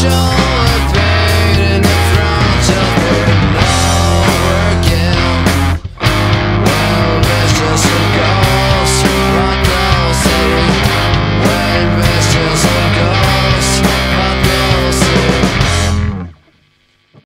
show.